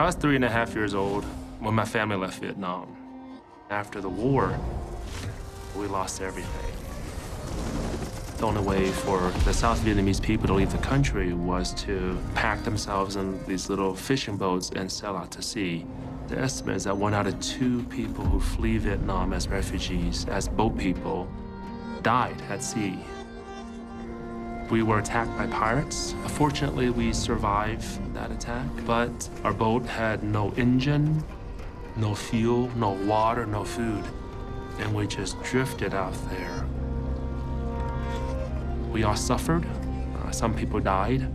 I was three and a half years old when my family left Vietnam. After the war, we lost everything. The only way for the South Vietnamese people to leave the country was to pack themselves in these little fishing boats and sail out to sea. The estimate is that one out of two people who flee Vietnam as refugees, as boat people, died at sea. We were attacked by pirates. Fortunately, we survived that attack, but our boat had no engine, no fuel, no water, no food, and we just drifted out there. We all suffered. Uh, some people died.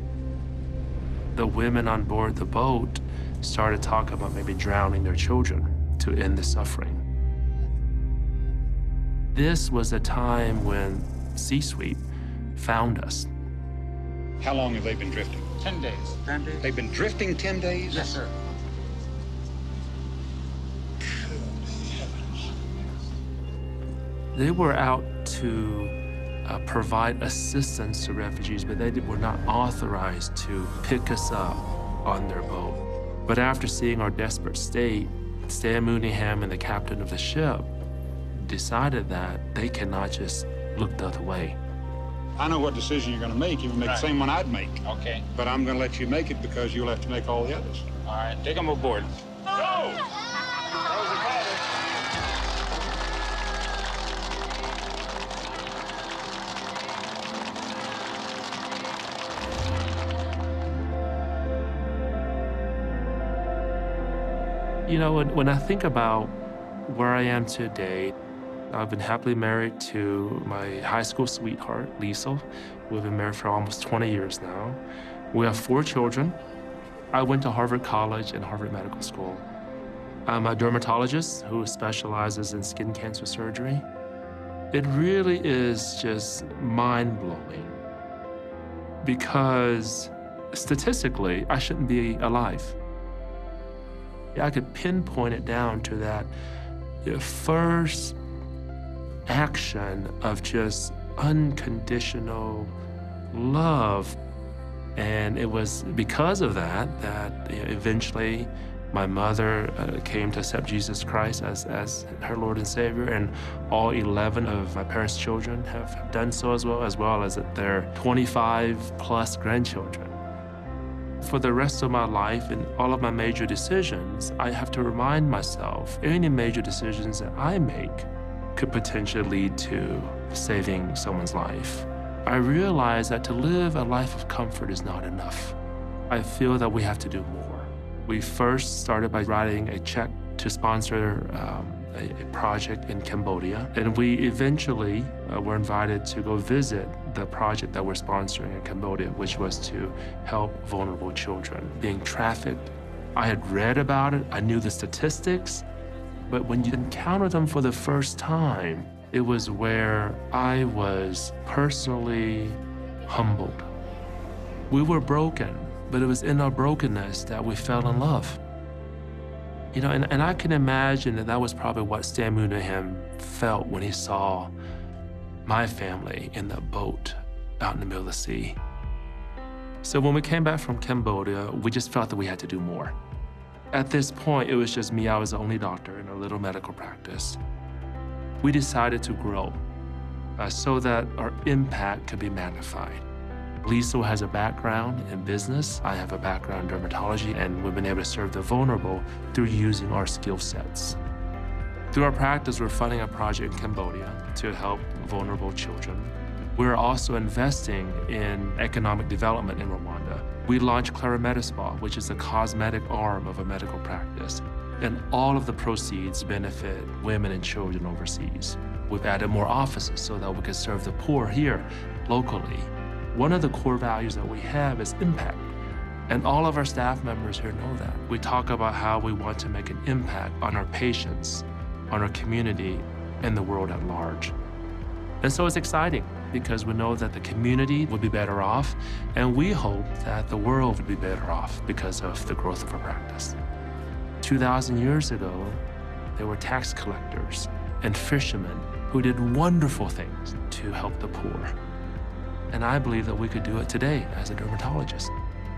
The women on board the boat started talking about maybe drowning their children to end the suffering. This was a time when Seasweep found us. How long have they been drifting? 10 days. 10 days? They've been drifting 10 days? Yes, sir. They were out to uh, provide assistance to refugees, but they were not authorized to pick us up on their boat. But after seeing our desperate state, Stan Mooneyham and the captain of the ship decided that they cannot just look the other way. I know what decision you're going to make. You will make Right. the same one I'd make. Okay. But I'm going to let you make it because you'll have to make all the others. All right, take them aboard. Go! You know, when, when I think about where I am today, I've been happily married to my high school sweetheart, Lisa. We've been married for almost 20 years now. We have four children. I went to Harvard College and Harvard Medical School. I'm a dermatologist who specializes in skin cancer surgery. It really is just mind blowing because statistically, I shouldn't be alive. I could pinpoint it down to that first action of just unconditional love. And it was because of that that eventually my mother uh, came to accept Jesus Christ as, as her Lord and Savior, and all 11 of my parents' children have, done so as well, as well as their 25 plus grandchildren. For the rest of my life and all of my major decisions, I have to remind myself any major decisions that I make could potentially lead to saving someone's life. I realize that to live a life of comfort is not enough. I feel that we have to do more. We first started by writing a check to sponsor um, a, a project in Cambodia, and we eventually uh, were invited to go visit the project that we're sponsoring in Cambodia, which was to help vulnerable children being trafficked. I had read about it, I knew the statistics, but when you encounter them for the first time, it was where I was personally humbled. We were broken, but it was in our brokenness that we fell in love. You know, and, and I can imagine that that was probably what Stan Mooneyham felt when he saw my family in the boat out in the middle of the sea. So when we came back from Cambodia, we just felt that we had to do more. At this point, it was just me. I was the only doctor in a little medical practice. We decided to grow uh, so that our impact could be magnified. Lisa has a background in business. I have a background in dermatology, and we've been able to serve the vulnerable through using our skill sets. Through our practice, we're funding a project in Cambodia to help vulnerable children. We're also investing in economic development in Rwanda. We launched Clara Medispa, which is a cosmetic arm of a medical practice, and all of the proceeds benefit women and children overseas. We've added more offices so that we can serve the poor here locally. One of the core values that we have is impact. And all of our staff members here know that. We talk about how we want to make an impact on our patients, on our community, and the world at large. And so it's exciting because we know that the community will be better off, and we hope that the world will be better off because of the growth of our practice. 2,000 years ago, there were tax collectors and fishermen who did wonderful things to help the poor. And I believe that we could do it today as a dermatologist,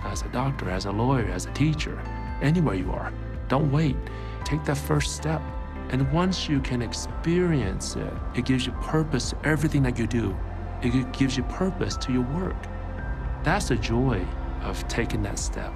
as a doctor, as a lawyer, as a teacher. anywhere you are. Don't wait. Take that first step. And once you can experience it, it gives you purpose to everything that you do. It gives you purpose to your work. That's the joy of taking that step.